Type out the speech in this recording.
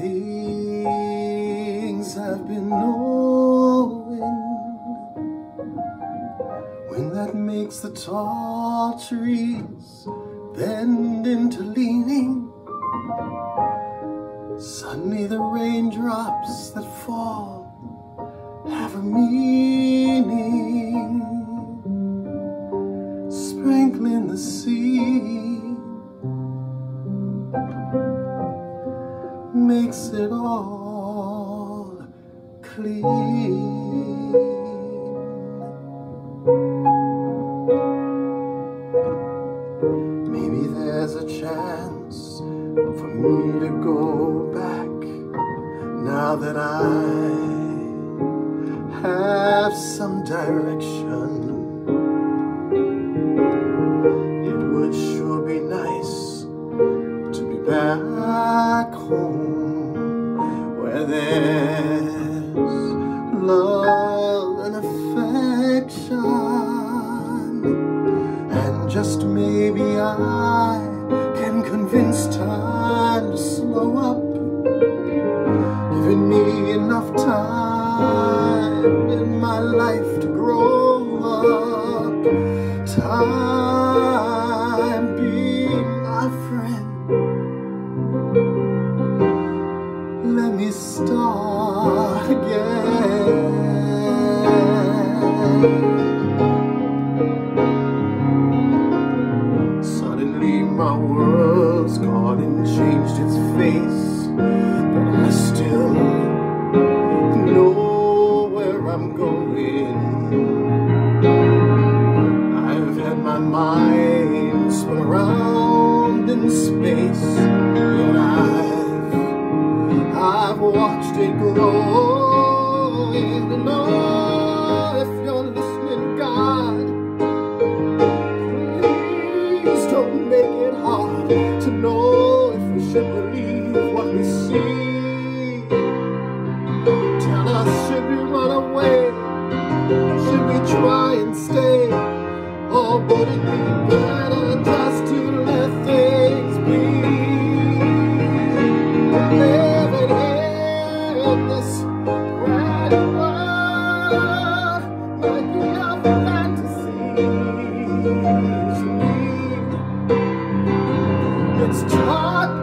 things I've been knowing. When that makes the tall trees bend into leaning Suddenly the raindrops that fall have a meaning. makes it all clean. Maybe there's a chance for me to go back now that I have some direction. there's love and affection. And just maybe I can convince time to slow up. Giving me enough time in my life to grow up. Time changed its face, but I still know where I'm going. I've had my mind spun around in space, and I've, I've watched it grow.